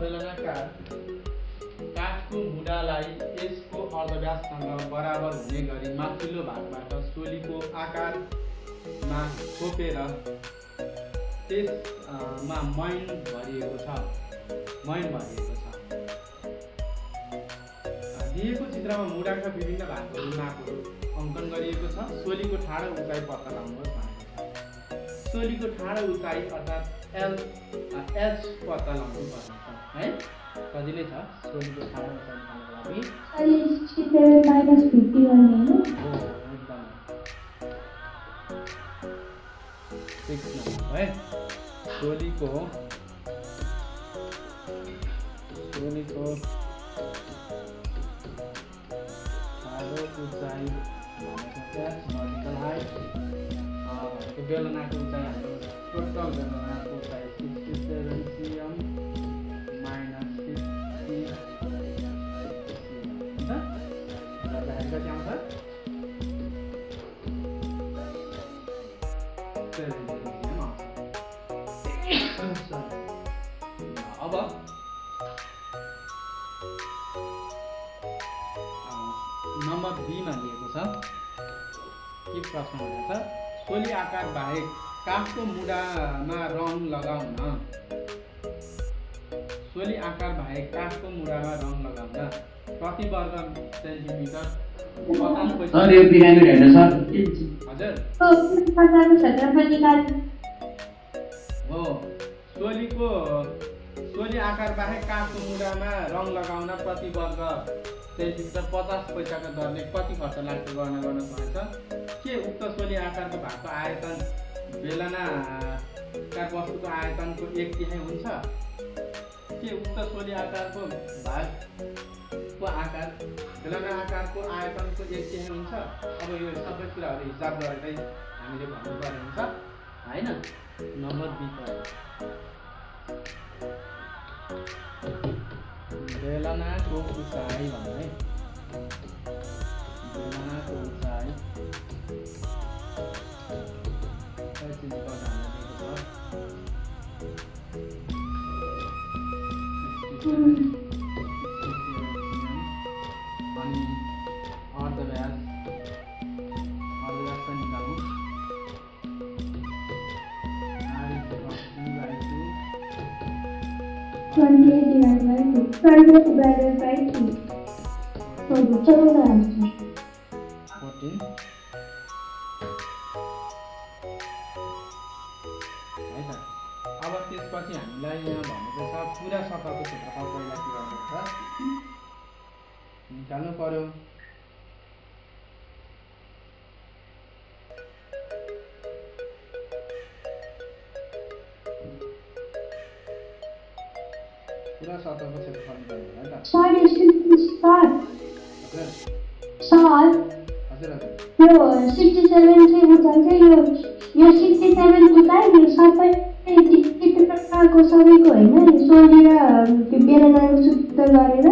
बेलनाकार काठको मुढालाई यसको अर्धव्याससँग बराबर हुने गरी माथिल्लो भागबाट सोलीको आकारमा छोपेर त्यसमा मैन भरिएको छ। मैन भरिएको छ। दिएको चित्रमा मुढाका विभिन्न भागहरू मापहरू अङ्कन गरिएको छ। सोलीको ठाडो उचाइ पत्ता लगाउनुहोस् सोलीको ठाडो उचाइ अर्थात् एल एच पत्ता लगाउनु पर्ने छ है? सजिलै छ सोलीको उचाइ निकाल्नको लागि अहिले माइनस फिफ्टी गर्ने होइन एकदम। फिक्स नम्बर है? सोलीको सोलीको ठाडो उचाइ भनेको हाइट बेलनाको उचाइ हाम्रो टोटल बेलनाको उचाइ सिक्सटी सेभेन सिएम अब नम्बर बीमा दिएको छ के प्रश्न भनेको छ सोली आकार बाहेक काठको मुढामा रङ लगाउन सोली आकार बाहेक काठको मुढामा रङ लगाउन प्रति वर्ग सेन्टिमिटर सर यो पिरामिड होइन सर? हो सोलीको सोली आकार बाहेक काठको मुढामा रङ लगाउन प्रति वर्ग सेन्टिमिटर पचास पैसाको दरले कति खर्च लाग्छ गर्न गर्न भनेछ के उक्त सोली आकारको भागको आयतन बेलनाकार वस्तुको आयतनको एक तिहाई हुन्छ? के उक्त सोली आकारको भागको आकार बेलना आकारको आयतनको एक तिहाई हुन्छ अब यो सबै कुराहरू हिसाब गरेरै हामीले भन्नुपर्ने हुन्छ होइन? नम्बर बी पऱ्यो बेलनाको उचाइ भन्नु है। 28 divided by 2. 28 divided by 2. So, चलो पुरा सतहको क्षेत्रफल निकाल्नु है त साढे सिक्सटी सात हजुर हजुर। यो सिक्सटी सेभेन चाहिँ यो यो सिक्सटी सेभेन उचाइ यो सबै चित्रको सबैको होइन यो सोली र त्यो बेलनाको सूत्र गरेर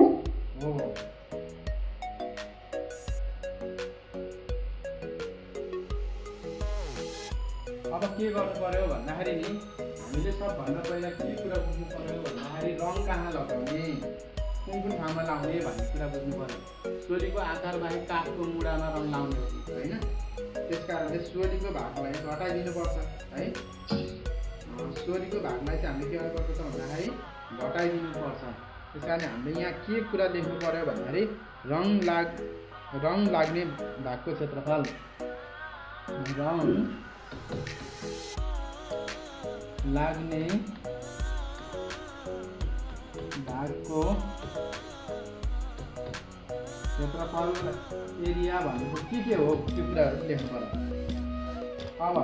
कुन कुन ठाउँमा लाउने भन्ने कुरा बुझ्नु पर्यो सोलीको आकार बाहेक काठको मुढामा रङ लाउने हो होइन? त्यस कारणले सोलीको भागलाई चाहिँ हटाइदिनुपर्छ है? सोलीको भागलाई चाहिँ हामीले के गर्नुपर्छ भन्दाखेरि घटाइदिनुपर्छ। त्यस कारणले हामीले यहाँ के कुरा लेख्नु पर्यो भन्दाखेरि रङ लाग रङ लाग्ने भागको क्षेत्रफल। रङ लाग्ने भागको क्षेत्रफल एरिया भनेको के के हो? त्यो कुराहरू लेख्नु पर्यो अब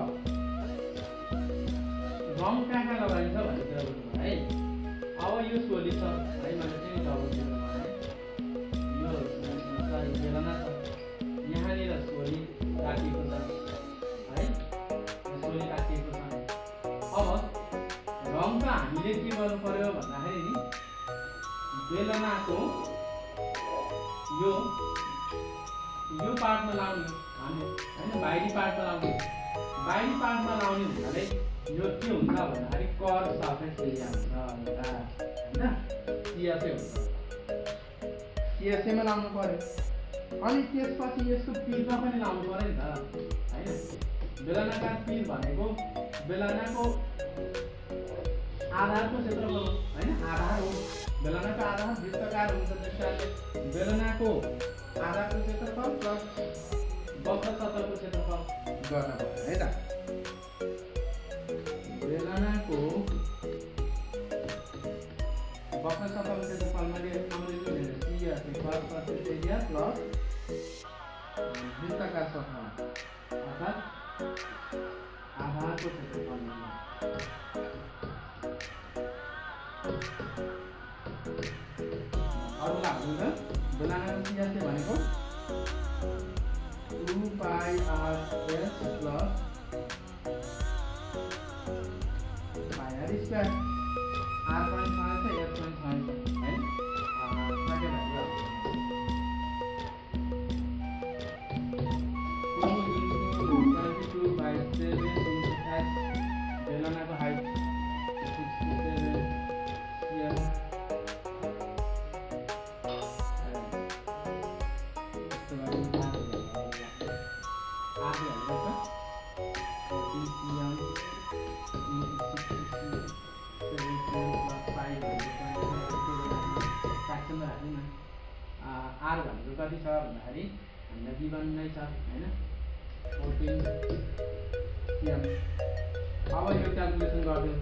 रङ कहाँ कहाँ लगाइन्छ भन्ने कुरा बुझ्नु है? अब यो सोली छ। है मैले चाहिँ डबल यो बेलना छ। यहाँनिर सोली राखिएको छ है? सोली राखिएको छ। अब रङ त हामीले के गर्नु पर्यो भन्दाखेरि नि बेलनाको यो यो पार्टमा लाउने हामी होइन बाहिरी पार्टमा लाउने बाहिरी पार्टमा लाउने हुनाले यो के हुन्छ भन्दाखेरि कर सर्फेस एरिया हुन्छ एउटा होइन सिएसए हुन्छ। सिएसएमा लाउनु पऱ्यो अनि त्यसपछि यसको पिरमा पनि लाउनु पऱ्यो नि त होइन। बेलनाकार पिर भनेको बेलनाको आधारको क्षेत्रफल हो होइन आधार हो बेलनाको आधार वृत्तकार हुन्छ त्यस कारणले बेलनाको आधारको क्षेत्रफल प्लस वक्र सतहको क्षेत्रफल गर्न पर्यो है त बेलनाको वक्र सतहको क्षेत्रफल मैले अङ्ग्रेजी CSA curved surface area plus वृत्तकार सतह अर्थात् आधारको क्षेत्रफल त बेलानाको सिएसए भनेको two pi r s plus pi r square r पनि छँदैछ एस पनि छँदैछ भन्दाखेरि हामीलाई विवन नै छ होइन फोर्टिन सिएम अब यो क्यालकुलेसन गरिदिउँ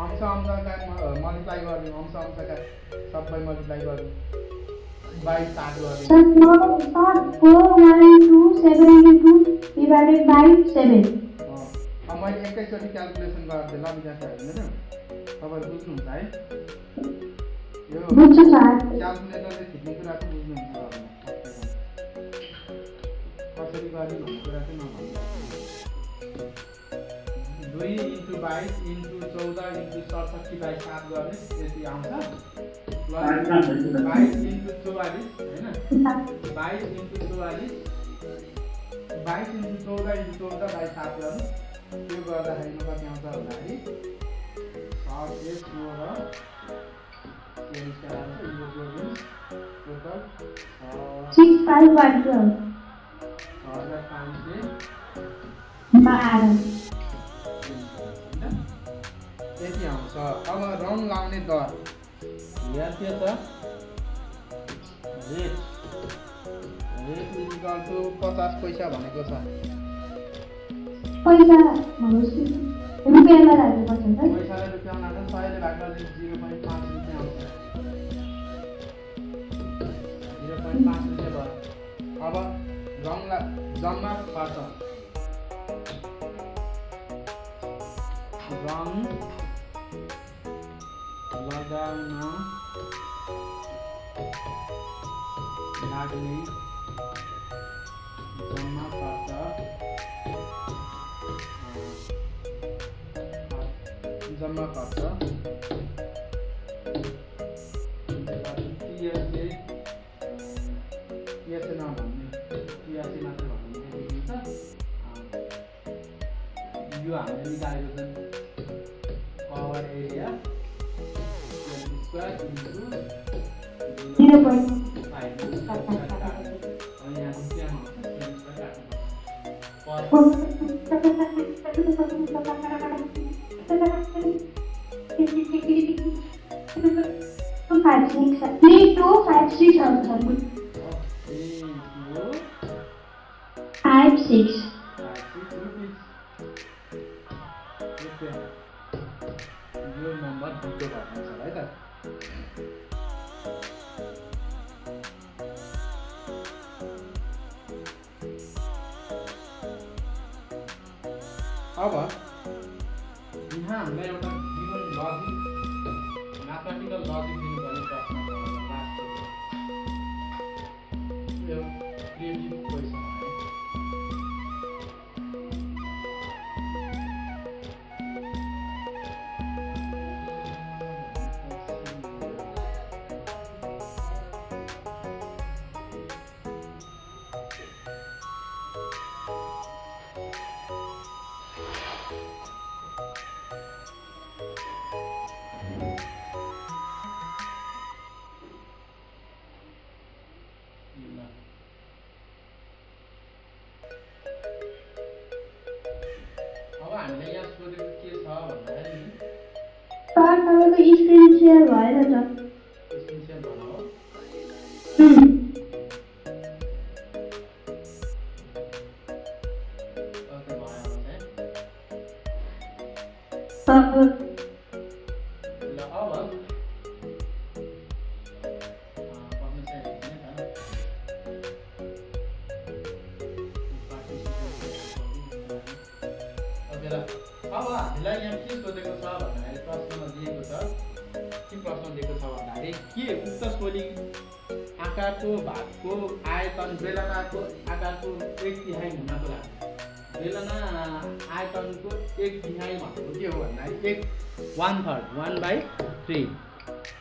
अंश अंशका मल्टिप्लाई गरिदिउँ अंश अंशका सबै मल्टिप्लाई गरिदिउँ बाई सात मैले एकैचोटि क्यालकुलेसन गरिदिएँ ल विद्यार्थीहरू हेर्नु तपाईँहरू बुझ्नुहुन्छ है यो क्यालकुलेटरले थिच्ने कुरा चाहिँ बुझ्नुहुन्छ कसरी गर्ने भन्ने कुरा चाहिँ नभन्नु। दुई इन्टु बाइस इन्टु चौध इन्टु सडसठी बाई सात गर्ने यति आउँछ। प्लस बाइस इन्टु चौवालिस होइन? बाइस इन्टु चौवालिस बाइस इन्टु चौध इन्टु चौध बाई सात गर्नु। त्यो गर्दाखेरिमा कति आउँछ भन्दाखेरि छ। Six, five, one, twelve. छ हजार पाँच सय बाह्र होइन? यति आउँछ अब रङ लाउने दर यहाँ के छ रेट रेट इजिकल पचास पैसा भनेको छ पैसा रुपियाँ जिरो पोइन्ट अब रङला जम्मा खर्च रङ लगाउन लाग्ने जम्मा खर्च अँ, यो हामीले निकालेको छ cover area square into zero point five अनि यहाँ रुपियाँमा आउँछ सेभेन स्क्वायर काट्नुपर्छ पर Two, five, six, three, two, five, Thank you. Okay ल अब हामीलाई के प्रश्नमा दिएको छ के प्रश्न दिएको छ भन्दाखेरि के उक्त सोली आकारको भागको आयतन बेलनाको आकारको एक तिहाई हुनको लागि बेलना आयतनको एक तिहाई भनेको के हो भन्दाखेरि एक one third one by three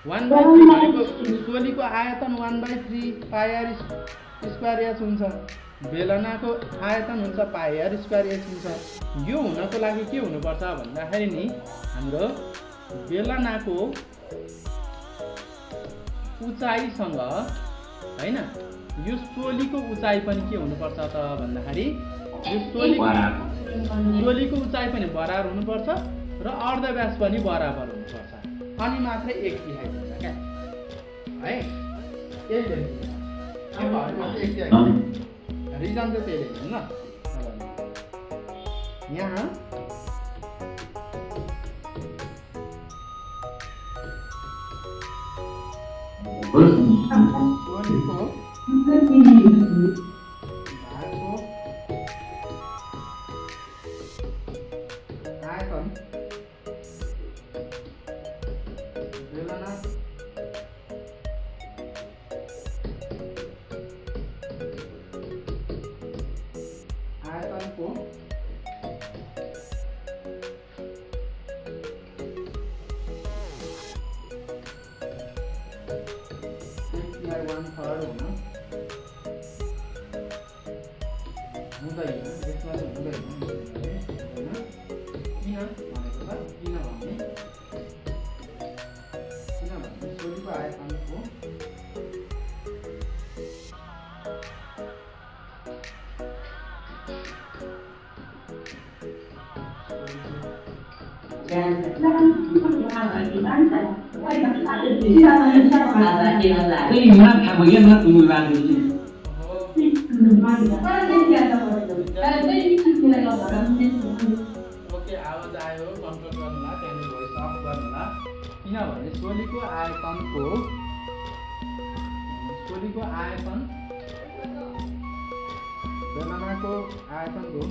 one by three भनेको सोलीको आयतन one by three pi r square h हुन्छ। बेलनाको आयतन हुन्छ पायर स्क्वायर एच हुन्छ। यो हुनको लागि के हुनुपर्छ भन्दाखेरि नि हाम्रो बेलनाको उचाइसँग होइन? यो सोलीको उचाइ पनि के हुनुपर्छ त भन्दाखेरि यो सोलीको सोलीको उचाइ पनि बराबर हुनुपर्छ। र अर्धव्यास पनि बराबर हुनुपर्छ अनि मात्रै एक तिहाई हुन्छ क्या। है। के। रिजन चाहिँ त्यही ल। अब यहाँ सोलीको एक वान थर्ड हुन हुँदैन यसमा चाहिँ हुँदैन हुँदैन किन भनेको त किनभने किनभने सोलीको आयतनको Cái gì nó thằng गर्नुहोला किनभने सोलीको आयतनको सोलीको आयतन बेलनाको आयतनको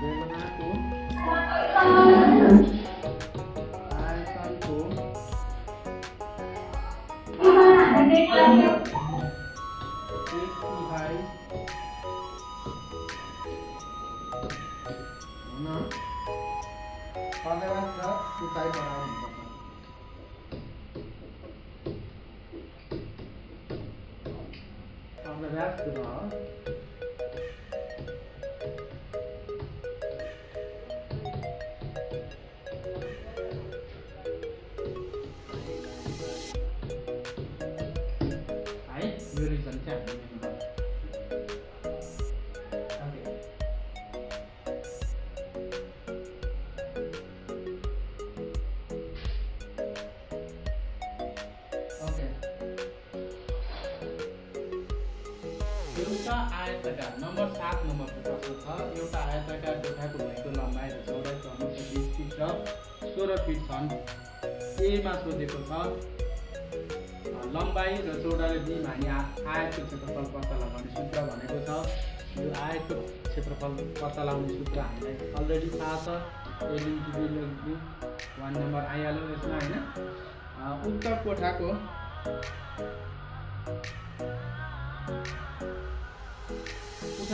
बेलनाको एक तिहाई हुन अर्धवास र उचाइ बराबर हुनुपर्छ अर्धव्यास र एउटा आयताकार नम्बर सात नम्बरको प्रश्न छ। एउटा आयताकार कोठाको भएको लम्बाइ र चौडाइ क्रमशः बिस फिट र सोह्र फिट छन्। एमा सोधेको छ लम्बाइ र चौडाइ दिम हामी आयतको क्षेत्रफल पत्ता लगाउने सूत्र भनेको छ। यो आयतको क्षेत्रफल पत्ता लगाउने सूत्र हामीलाई अलरेडी थाहा छ। वान नम्बर आइहाल्यो यसमा होइन? उक्त कोठाको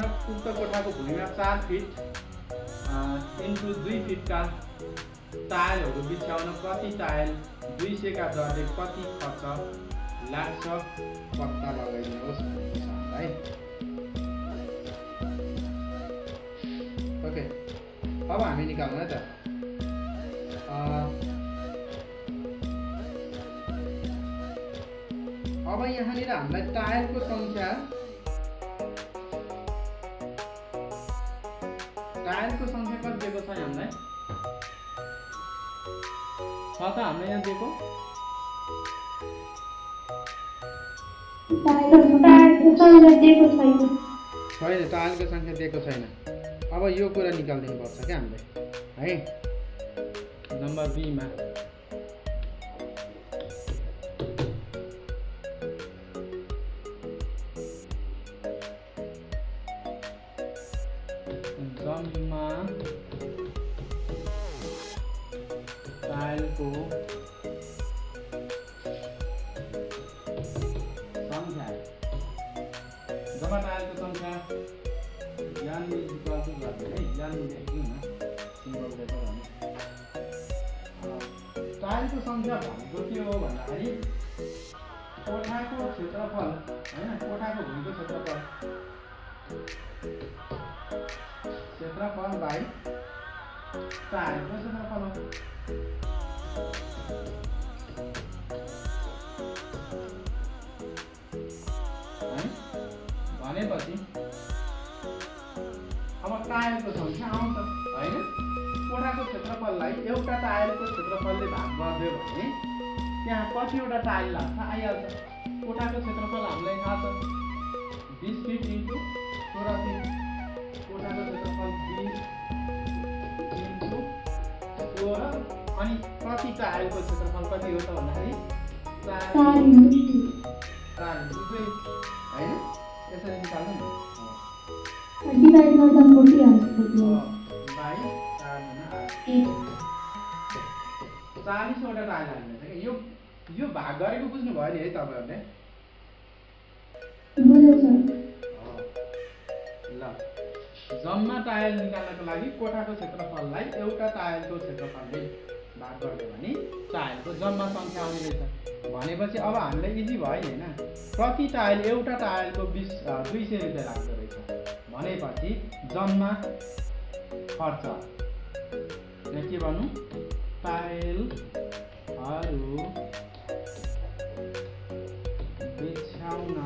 उक्त कोठाको भूमिमा चार फिट इन्टु दुई फिटका टायलहरू बिछ्याउन प्रति टायल दुई सयका दरले कति खर्च लाग्छ पत्ता लगाइदिनुहोस् हामीलाई ओके अब हामी निकाल्नु है त। अब यहाँनिर हामीलाई टायलको सङ्ख्या टायरको सङ्ख्या कति दिएको छ हामीलाई छ त हामीलाई यहाँ दिएको छैन टायरको सङ्ख्या दिएको छैन अब यो कुरा निकालिदिनु पर्छ क्या हामीले है नम्बर बीमा टाइलको सङ्ख्या भनेको के हो भन्दाखेरि कोठाको क्षेत्रफल होइन कोठाको भुइँको क्षेत्रफल। क्षेत्रफल बाई टाइलको क्षेत्रफल है? भनेपछि टायरको सङ्ख्या आउँछ होइन? कोठाको क्षेत्रफललाई एउटा टायरको क्षेत्रफलले भाग गरिदियो भने त्यहाँ कतिवटा टाइल लाग्छ? आइहाल्छ। कोठाको क्षेत्रफल हामीलाई थाहा छ। बिस फिट इन्टु सोह्र फिट। कोठाको क्षेत्रफल बिस इन्टु सोह्र। अनि प्रति टायलको क्षेत्रफल कति हो त भन्दाखेरि? डिभाइड गर्दा फोर्टी आउँछ चालिसवटा टाइल हाल्ने छ यो यो भाग गरेको बुझ्नुभयो नि है तपाईँहरूले ल जम्मा टायल निकाल्नको लागि कोठाको क्षेत्रफललाई एउटा टायलको क्षेत्रफलले भाग गर्यो भने टायलको जम्मा सङ्ख्या आउने रहेछ भनेपछि अब हामीलाई इजी भयो नि होइन प्रति टायल एउटा टायलको बिस दुई सय रुपियाँ लाग्दो रहेछ। भनेपछि जम्मा खर्च। यहाँ के भन्नु टायलहरू बिछ्याउन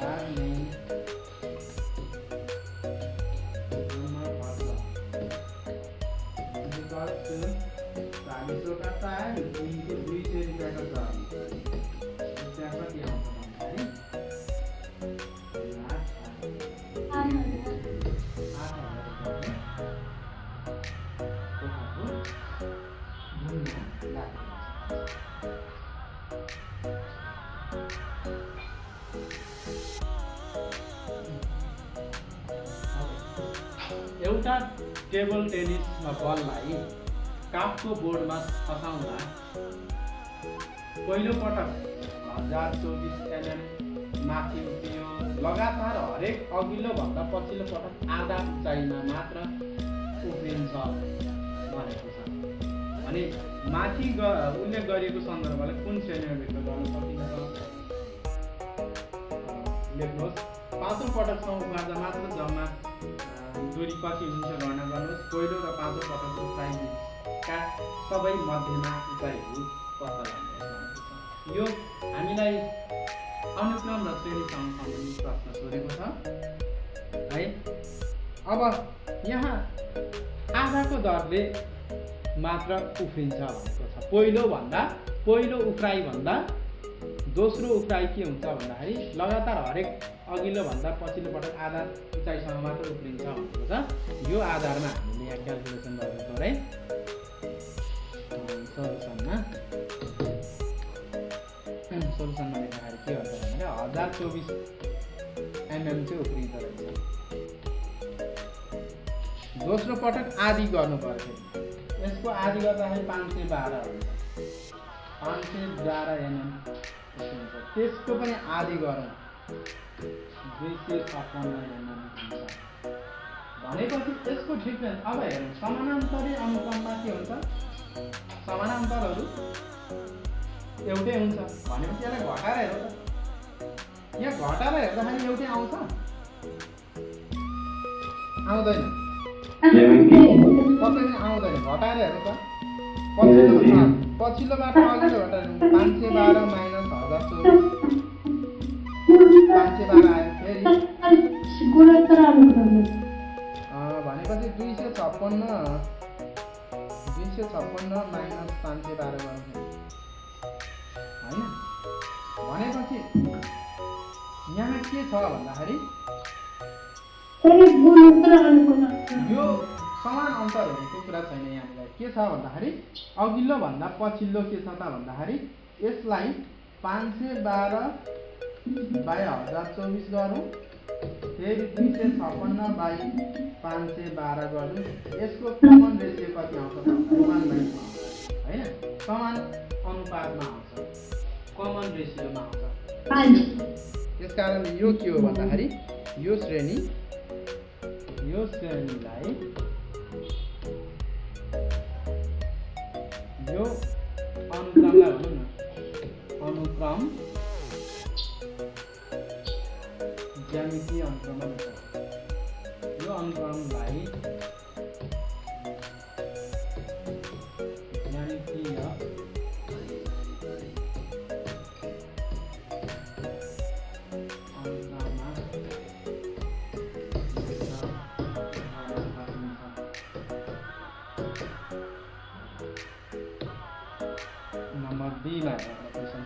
लाग्ने जम्मा खर्च। equals to चालिसवटा टायर दुई दुई सय रुपियाँको छ त्यहाँ कति आउँछ टेबल टेनिसमा बललाई काठको बोर्डमा खसाउँदा पहिलोपटक हजार चौबिस एमएम माथि उठ्यो लगातार हरेक अघिल्लो भन्दा पछिल्लो पटक आधा उचाइमा मात्र उफ्रिन्छ भनेको छ। भने माथि ग उल्लेख गरिएको सन्दर्भलाई कुन श्रेणीमा गर्न सकिन्छ? लेख्नुहोस्। पाँचौँ पटकसम्म उमार्दा मात्र जम्मा। दूरी कति हुन्छ गणना गर्नुहोस्। पहिलो र पाँचौँ पटकको बिचका सबै मध्यमा उचाइहरू पत्ता लगाउनुहोस् यो हामीलाई अनुक्रम र श्रेणीसँग सम्बन्धित प्रश्न सोधेको छ। है अब यहाँ आधाको दरले मात्र उफ्रिन्छ भनेको छ। पहिलो भन्दा पहिलो उफ्राइ भन्दा दोस्रो उफ्राइ के हुन्छ भन्दाखेरि लगातार हरेक अघिल्लो भन्दा पछिल्लो पटक आधा उचाइसम्म मात्र उफ्रिन्छ भनेको छ। यो आधारमा हामीले यहाँ क्यालकुलेसन गर्नु पऱ्यो सल्युसनमा सल्युसनमा लेख्दाखेरि के हुन्छ भन्दाखेरि हजार चौबिस एमएम चाहिँ उफ्रिँदो रहेछ। दोस्रो पटक आदि गर्नु पर्थ्यो यसको आदि गर्दाखेरि पाँच सय बाह्र हुन्छ। पाँच सय बाह्र एमएम। त्यसको पनि आदि गरौँ। दुई सय छप्पन्न भनेपछि यसको डिफ्रेन्स अब हेरौँ समानान्तरी अनुक्रममा के हुन्छ? समानान्तरहरू एउटै हुन्छ। भनेपछि यसलाई घटाएर हेरौँ त। यहाँ घटाएर हेर्दाखेरि एउटै आउँछ। आउँदैन। पनि आउँदैन। घटाएर हेर्नु त। पछिल्लो पछिल्लोबाट अघिल्लो घटाएर पाँच सय बाह्र माइनस अनुक्रम भनेपछि दुई सय छप्पन्न दुई सय छप्पन्न माइनस पाँच सय बाह्र होइन भनेपछि यहाँ के छ भन्दाखेरि यो समान अन्तरहरूको कुरा छैन यहाँनिर के छ भन्दाखेरि अघिल्लो भन्दा पछिल्लो के छ त भन्दाखेरि यसलाई पाँच सय बाह्र बाई हजार चौबिस गरौँ। फेरि दुई सय छप्पन्न बाई पाँच सय बाह्र गरौँ। यसको कमन रेसियो कति आउँछ बाई टू होइन? समान अनुपातमा आउँछ। कमन रेसियोमा आउँछ। त्यस कारणले यो के हो भन्दाखेरि यो श्रेणी यो श्रेणीलाई यो अनुक्रमलाई भनौँ न अनुक्रम ज्यामितीय अनुक्रम भन्छ यो अनुक्रमलाई ज्यामितीय अनुक्रममा नम्बर बीमा क्वेसन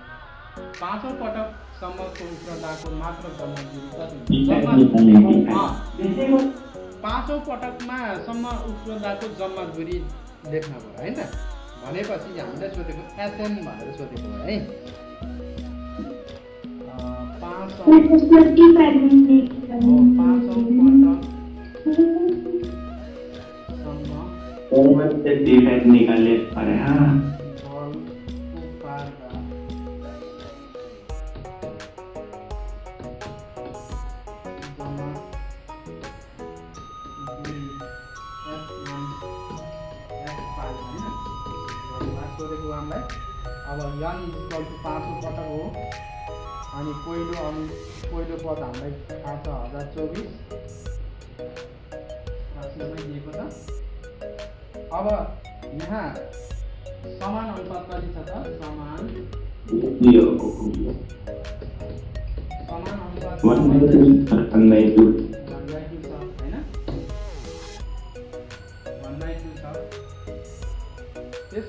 पाँचौँ पटकसम्मको उग्रताको मात्र जम्मा पाँचौँ पटकमा सम्म उग्रताको जम्मा दुरी लेख्न भयो होइन? भनेपछि हामीले सोधेको एसएन भनेर सोधेको हो है? पाँचौँ पटकसम्म ओवर से सोधेको हामीलाई अब यन टु पाँचौँ पटक हो अनि पहिलो अनु पहिलो पद हामीलाई थाहा छ हजार चौबिस दिएको छ अब यहाँ समान अनुपात कति छ त समान समान अनुपात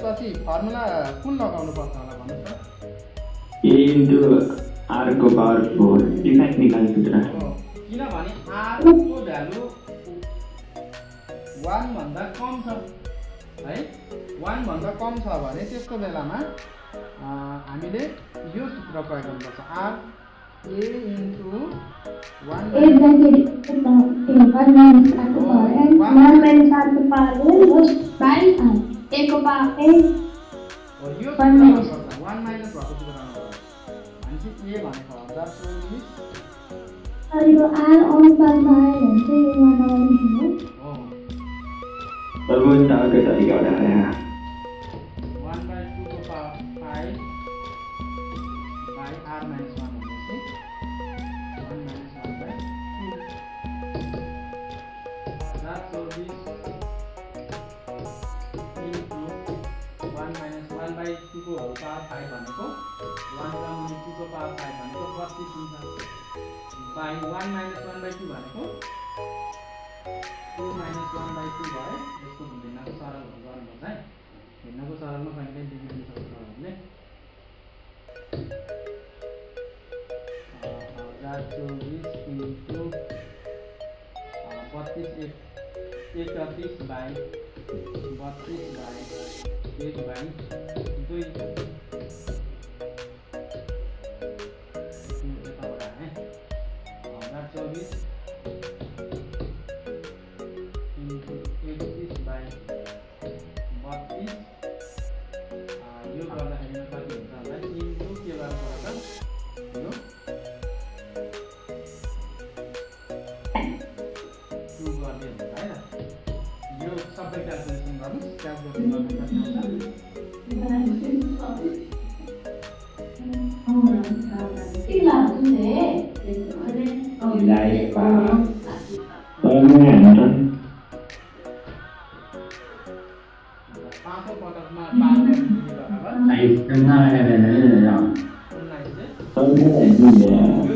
त्यसपछि फर्मुला कुन लगाउनु पर्छ होला भन्नुहोस् त? ए इन्टु आरको पावर फोर डिफेक्ट निकाल्नु सूत्र हो किनभने आरको भ्यालु वानभन्दा कम छ। है? वानभन्दा कम छ भने त्यस्तो बेलामा हामीले यो सूत्र प्रयोग गर्नुपर्छ। R a into one so this into uh, what is it eight of this by what is by eight by 2 पाँचौँ पटकमा पार गर्ने बराबर आइसक्रिममा उन्नाइस चाहिँ सर्वै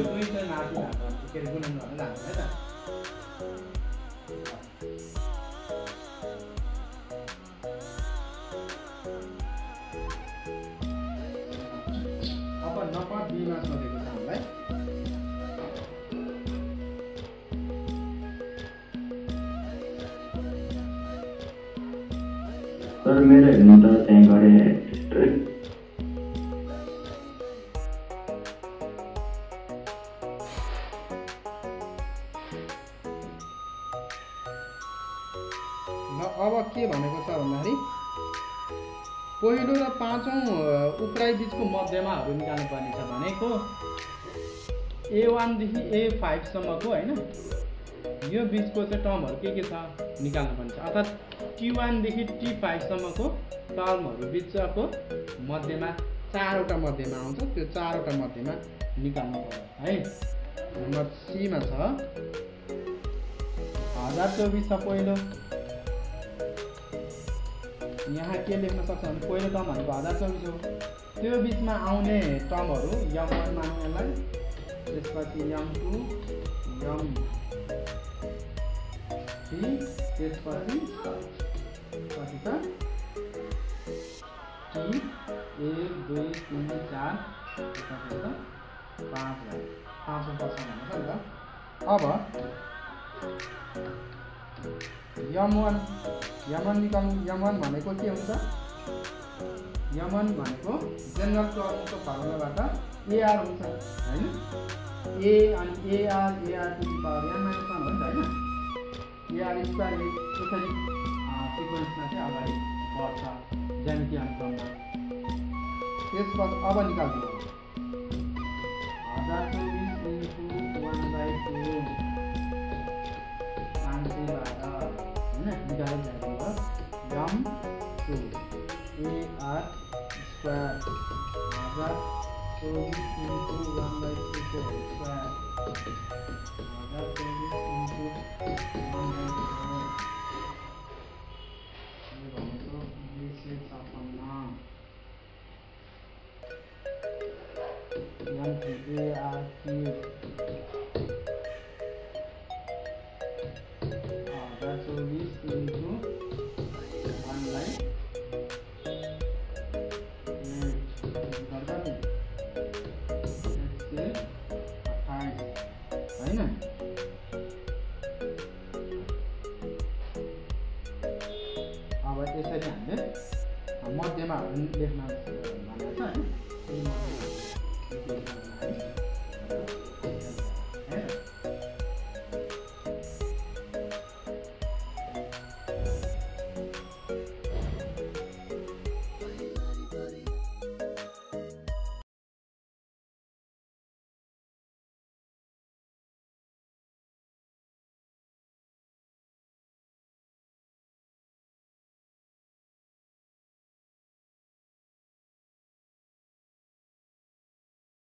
ए फाइभसम्मको होइन? यो बिचको चाहिँ टर्महरू के के छ निकाल्नुपर्ने छ? अर्थात् टी वानदेखि टी फाइभसम्मको टर्महरू बिचको मध्यमा चारवटा मध्यमा आउँछ। त्यो चारवटा मध्यमा निकाल्नु पर्यो है? नम्बर सीमा छ। हजार चौबिस छ पहिलो। यहाँ के लेख्न सक्छ भने पहिलो टर्म भनेको हजार चौबिस हो। त्यो बिचमा आउने टर्महरू यम वान मानौँ यसलाई त्यसपछि यम टू यम थ्री त्यसपछि कति छ टी एक दुई तिन चार पाँच अब यम वान यमन निकाल्नु यमन भनेको के हुन्छ यमन जेनरल टर्मको एआर हुन्छ होइन ए अनि a r a r to the power n minus one हो नि? त होइन एआर स्क्वायर यसरी सिक्वेन्समा चाहिँ अगाडि बढ्छ ज्यामिति अनुक्रममा त्यसपछि अब निकाल्नु हज़ार चौबिस इन्टु वान बाई टू पाँच सय बाह्र होइन निकालेर जाएको भयो यम एआर स्क्वायर हज़ार चौबिस इन्टु वान बाई टूको स्क्वायर हजार चौबिस इन्टु वान बाई टू यो भनेको दुई सय छप्पन्न यम थ्री एआर क्युब हजार चौबिस इन्टु